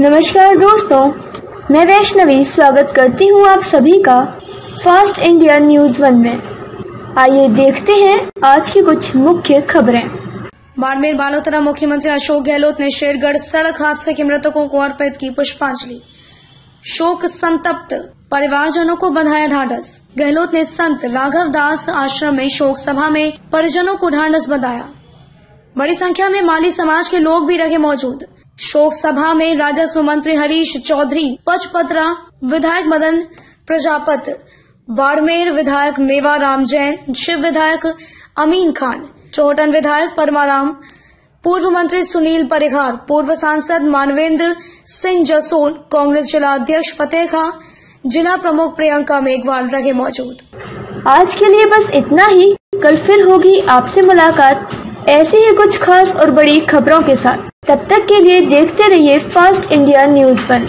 नमस्कार दोस्तों, मैं वैष्णवी स्वागत करती हूँ आप सभी का फास्ट इंडिया न्यूज़ वन में। आइए देखते हैं आज की कुछ मुख्य खबरें। बाड़मेर बालोतरा मुख्यमंत्री अशोक गहलोत ने शेरगढ़ सड़क हादसे के मृतकों को अर्पित की पुष्पांजलि। शोक संतप्त परिवारजनों को बधाया ढांढस। गहलोत ने संत राघव दास आश्रम में शोक सभा में परिजनों को ढांढस बधाया। बड़ी संख्या में माली समाज के लोग भी रहे मौजूद। शोक सभा में राजस्व मंत्री हरीश चौधरी, पचपत्रा विधायक मदन प्रजापत, बाड़मेर विधायक मेवा राम जैन, शिव विधायक अमीन खान, चौहटन विधायक परमाराम, पूर्व मंत्री सुनील परिहार, पूर्व सांसद मानवेंद्र सिंह जसोल, कांग्रेस जिला अध्यक्ष फतेह खां जिला प्रमुख प्रियंका मेघवाल रहे मौजूद। आज के लिए बस इतना ही। कल फिर होगी आपसे मुलाकात। ऐसी ही कुछ खास और बड़ी खबरों के साथ। तब तक के लिए देखते रहिए फ़र्स्ट इंडिया न्यूज़ वन